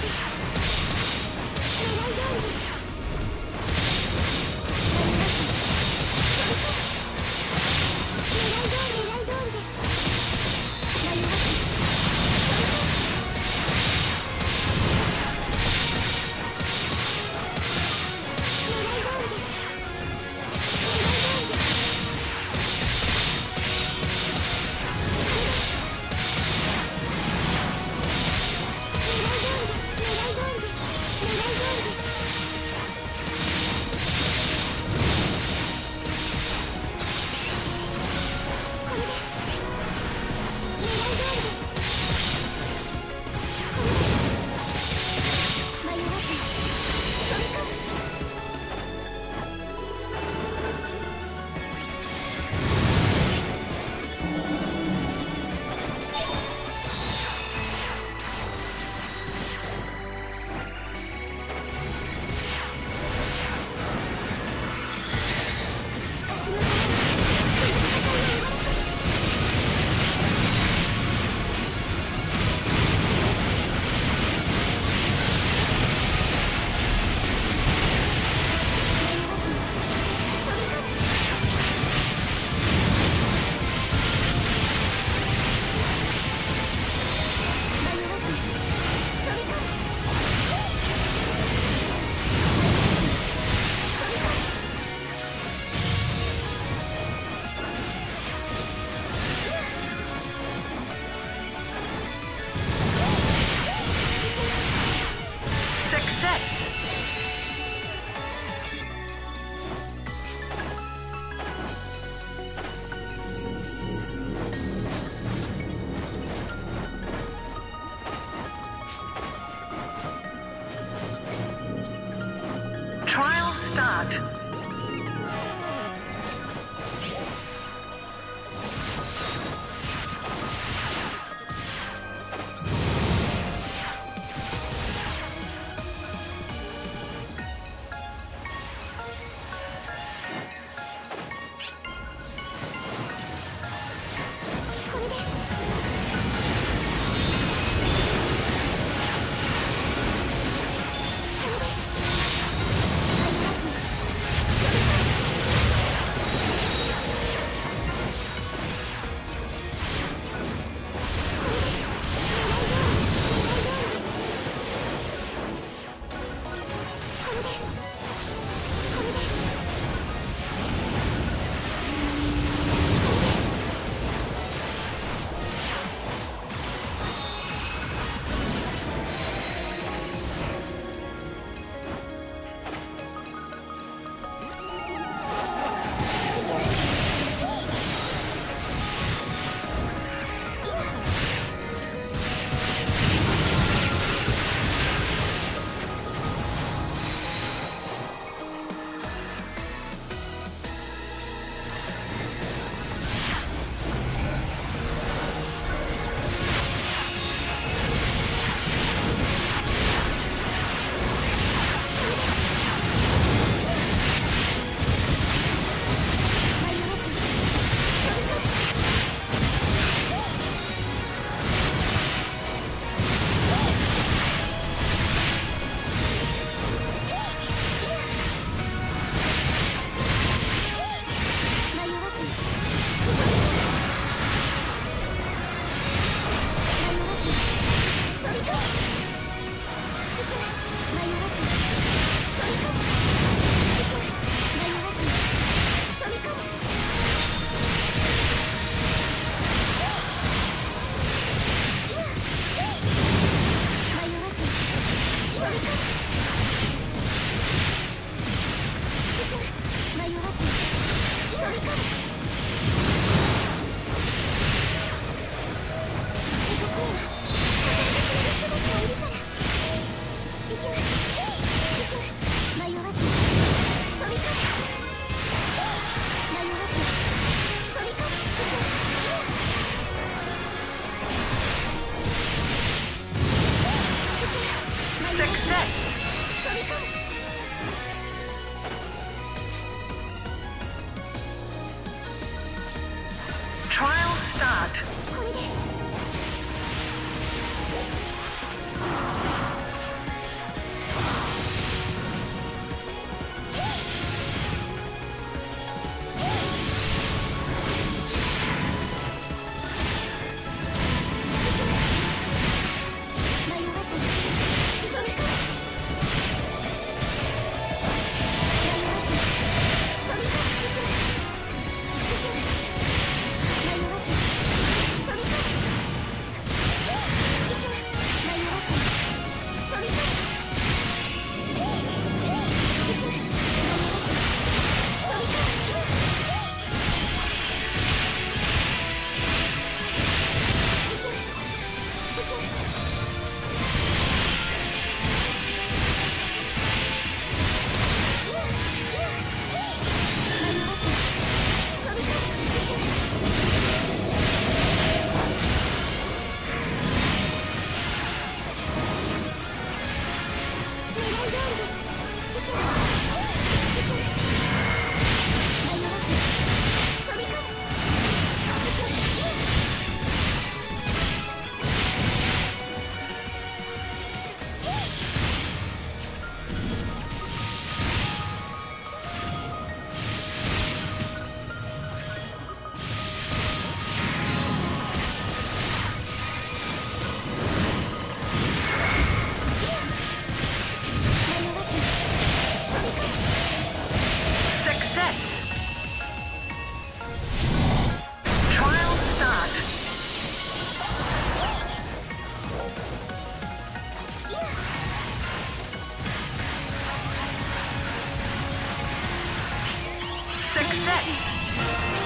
Go, go, go! Start. not. Success!